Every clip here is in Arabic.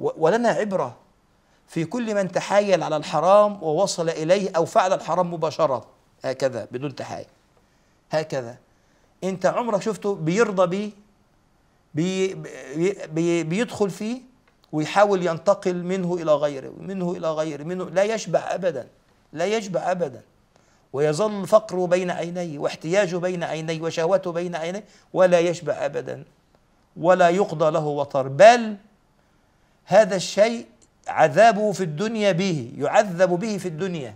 ولنا عبرة في كل من تحايل على الحرام ووصل إليه أو فعل الحرام مباشرة. هكذا بدون تحايل. هكذا. أنت عمرك شفته بيرضى بيه بي بي بيدخل فيه ويحاول ينتقل منه إلى غيره منه إلى غيره منه لا يشبع أبدا لا يشبع أبدا. ويظل فقره بين عينيه واحتياجه بين عينيه وشهوته بين عينيه ولا يشبع أبدا ولا يقضى له وطر. بل هذا الشيء عذابه في الدنيا به يعذب به في الدنيا.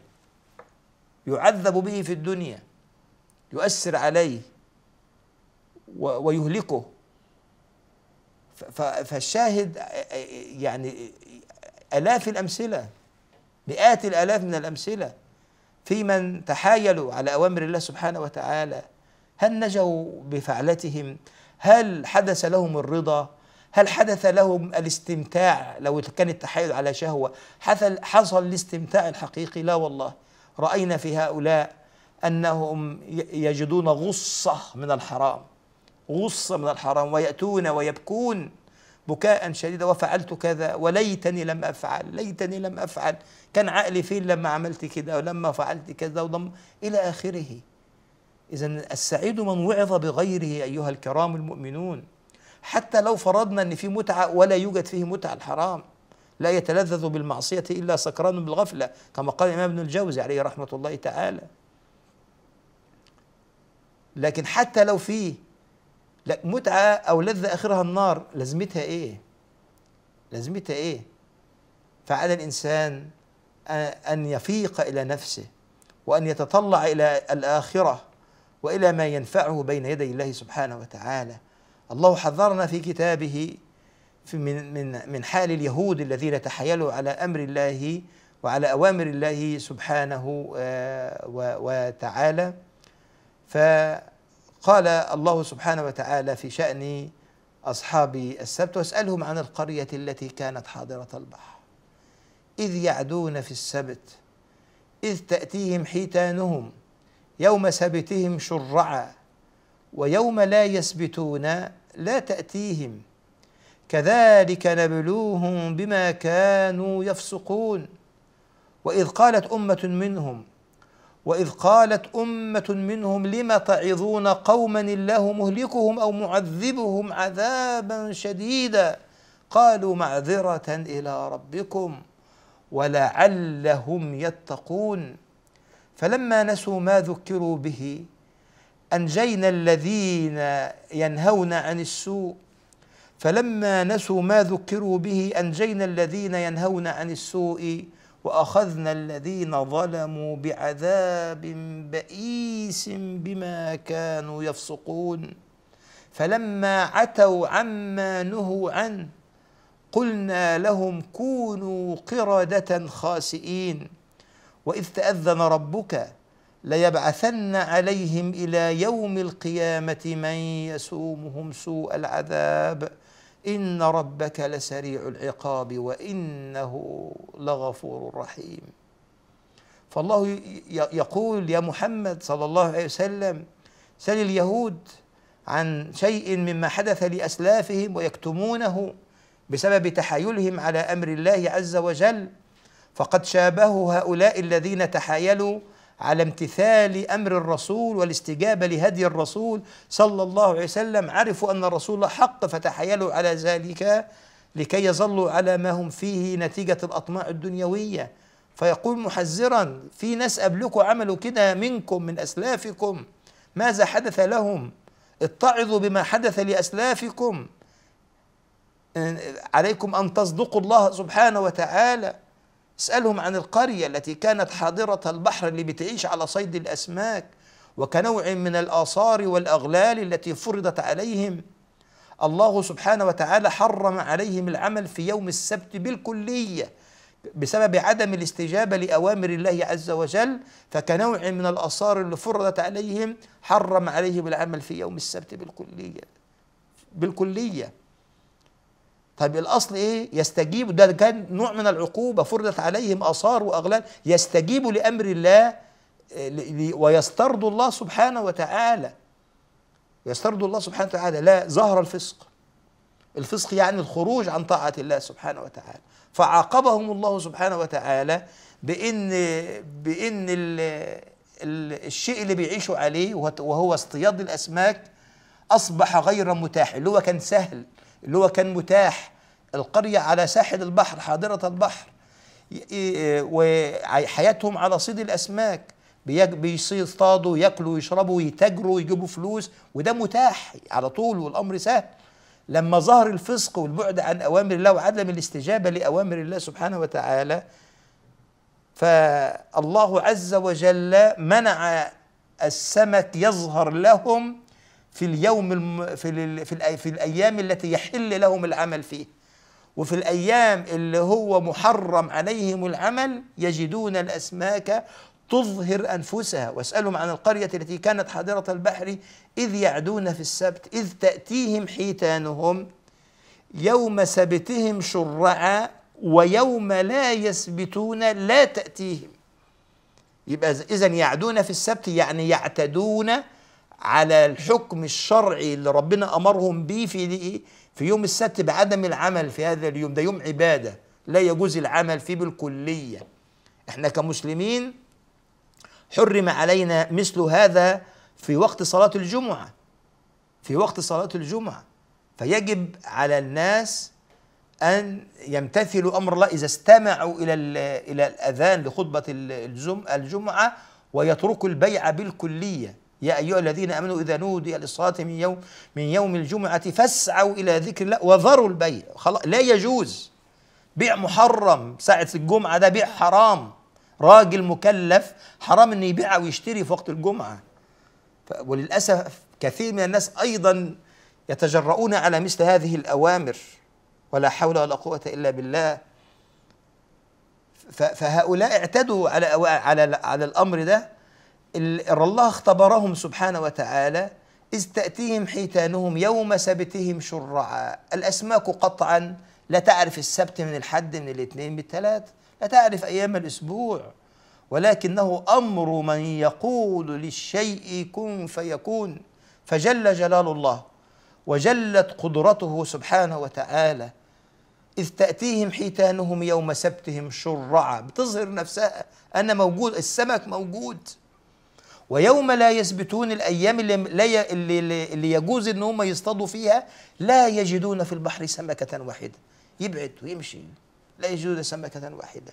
يعذب به في الدنيا. يؤثر عليه. ويهلكه. فالشاهد يعني آلاف الأمثلة مئات الآلاف من الأمثلة في من تحايلوا على أوامر الله سبحانه وتعالى. هل نجوا بفعلتهم؟ هل حدث لهم الرضا؟ هل حدث لهم الاستمتاع لو كان التحايل على شهوة؟ حصل الاستمتاع الحقيقي؟ لا والله. رأينا في هؤلاء أنهم يجدون غصة من الحرام. غصة من الحرام. ويأتون ويبكون بكاء شديدا. وفعلت كذا. وليتني لم أفعل. ليتني لم أفعل. كان عقلي فين لما عملت كذا ولما فعلت كذا؟ وضم إلى آخره. إذا السعيد من وعظ بغيره أيها الكرام المؤمنون. حتى لو فرضنا أن في متعة ولا يوجد فيه متعة الحرام لا يتلذذ بالمعصية إلا سكران بالغفلة كما قال الإمام ابن الجوزي عليه رحمة الله تعالى لكن حتى لو فيه متعة أو لذة آخرها النار لازمتها إيه؟ لازمتها إيه؟ فعلى الإنسان أن يفيق إلى نفسه وأن يتطلع إلى الآخرة وإلى ما ينفعه بين يدي الله سبحانه وتعالى الله حذرنا في كتابه في من من من حال اليهود الذين تحايلوا على أمر الله وعلى أوامر الله سبحانه وتعالى. ف قال الله سبحانه وتعالى في شأن أصحاب السبت واسألهم عن القرية التي كانت حاضرة البحر. إذ يعدون في السبت إذ تأتيهم حيتانهم يوم سبتهم شرعا ويوم لا يسبتون لا تأتيهم. كذلك نبلوهم بما كانوا يفسقون. وإذ قالت أمة منهم وإذ قالت أمة منهم لم تعظون قوما الله مهلكهم أو معذبهم عذابا شديدا؟ قالوا معذرة إلى ربكم ولعلهم يتقون. فلما نسوا ما ذكروا به أنجينا الذين ينهون عن السوء فلما نسوا ما ذكروا به أنجينا الذين ينهون عن السوء وأخذنا الذين ظلموا بعذاب بئيس بما كانوا يفسقون. فلما عتوا عما نهوا عنه قلنا لهم كونوا قردة خاسئين. وإذ تأذن ربك ليبعثن عليهم إلى يوم القيامة من يسومهم سوء العذاب. إن ربك لسريع العقاب وإنه لغفور رحيم. فالله يقول يا محمد صلى الله عليه وسلم سل اليهود عن شيء مما حدث لأسلافهم ويكتمونه بسبب تحايلهم على أمر الله عز وجل. فقد شابهوا هؤلاء الذين تحايلوا على امتثال أمر الرسول والاستجابة لهدي الرسول صلى الله عليه وسلم عرفوا أن الرسول حق فتحايلوا على ذلك لكي يظلوا على ما هم فيه نتيجة الأطماع الدنيوية. فيقول محذرا في ناس قبلكم عملوا كده منكم من أسلافكم ماذا حدث لهم؟ اتعظوا بما حدث لأسلافكم. عليكم أن تصدقوا الله سبحانه وتعالى. اسألهم عن القرية التي كانت حاضرة البحر اللي بتعيش على صيد الأسماك وكنوع من الآثار والأغلال التي فرضت عليهم. الله سبحانه وتعالى حرم عليهم العمل في يوم السبت بالكلية بسبب عدم الاستجابة لأوامر الله عز وجل فكنوع من الآثار اللي فرضت عليهم حرم عليهم العمل في يوم السبت بالكلية. بالكلية. طيب الأصل إيه؟ يستجيب ده كان نوع من العقوبة فرضت عليهم آثار وأغلال يستجيبوا لأمر الله ويسترضوا الله سبحانه وتعالى. يسترضوا الله سبحانه وتعالى لا ظهر الفسق. الفسق يعني الخروج عن طاعة الله سبحانه وتعالى. فعاقبهم الله سبحانه وتعالى ال ال الشيء اللي بيعيشوا عليه وهو اصطياد الأسماك أصبح غير متاح اللي هو كان سهل. اللي هو كان متاح القرية على ساحل البحر حاضرة البحر. وحياتهم على صيد الأسماك. بيصطادوا ياكلوا ويشربوا ويتاجروا ويجيبوا فلوس وده متاح على طول والأمر سهل. لما ظهر الفسق والبعد عن أوامر الله وعدم الاستجابة لأوامر الله سبحانه وتعالى فالله عز وجل منع السمك يظهر لهم في اليوم الم في ال في, ال في الأيام التي يحل لهم العمل فيه. وفي الأيام اللي هو محرم عليهم العمل يجدون الأسماك تظهر أنفسها. واسألهم عن القرية التي كانت حاضره البحر إذ يعدون في السبت إذ تأتيهم حيتانهم يوم سبتهم شرعا ويوم لا يسبتون لا تأتيهم. يبقى اذا يعدون في السبت يعني يعتدون على الحكم الشرعي اللي ربنا أمرهم به في في يوم السبت بعدم العمل في هذا اليوم. ده يوم عبادة لا يجوز العمل فيه بالكلية. إحنا كمسلمين حرم علينا مثل هذا في وقت صلاة الجمعة. في وقت صلاة الجمعة. فيجب على الناس أن يمتثلوا أمر الله إذا استمعوا إلى إلى الأذان لخطبة الجمعة ويتركوا البيع بالكلية. يا أيها الذين آمنوا إذا نودي للصلاة من يوم من يوم الجمعة فاسعوا إلى ذكر الله وذروا البيع. خلاص لا يجوز. بيع محرم. ساعة الجمعة ده بيع حرام. راجل مكلف حرام إنه يبيع ويشتري في وقت الجمعة. وللأسف كثير من الناس أيضا يتجرؤون على مثل هذه الأوامر. ولا حول ولا قوة إلا بالله. فهؤلاء اعتدوا على على على الأمر ده. الله اختبرهم سبحانه وتعالى إذ تأتيهم حيتانهم يوم سبتهم شرعا. الأسماك قطعا لا تعرف السبت من الحد من الاثنين بالثلاث لا تعرف أيام الأسبوع. ولكنه أمر من يقول للشيء كن فيكون. فجل جلال الله وجلت قدرته سبحانه وتعالى. إذ تأتيهم حيتانهم يوم سبتهم شرعا. بتظهر نفسها أنا موجود السمك موجود. ويوم لا يثبتون الأيام اللي اللي, يجوز إن هم يصطادوا فيها لا يجدون في البحر سمكة واحدة. يبعد ويمشي لا يجدون سمكة واحدة.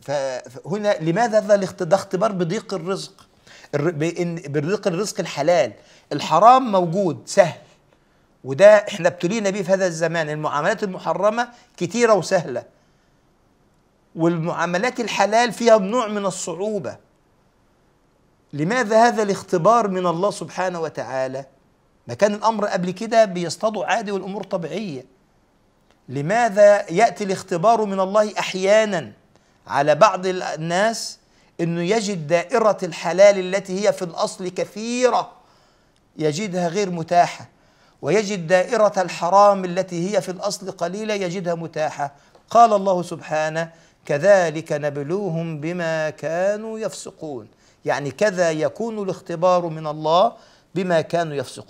فهنا لماذا ده اختبار بضيق الرزق؟ بضيق الرزق الحلال. الحرام موجود سهل. وده إحنا ابتلينا بيه في هذا الزمان. المعاملات المحرمة كتيرة وسهلة. والمعاملات الحلال فيها نوع من الصعوبة. لماذا هذا الاختبار من الله سبحانه وتعالى؟ ما كان الأمر قبل كده بيصطادوا عادي والأمور طبيعية. لماذا يأتي الاختبار من الله أحيانا على بعض الناس أنه يجد دائرة الحلال التي هي في الأصل كثيرة يجدها غير متاحة ويجد دائرة الحرام التي هي في الأصل قليلة يجدها متاحة؟ قال الله سبحانه كذلك نبلوهم بما كانوا يفسقون. يعني كذا يكون الاختبار من الله بما كانوا يفسقون.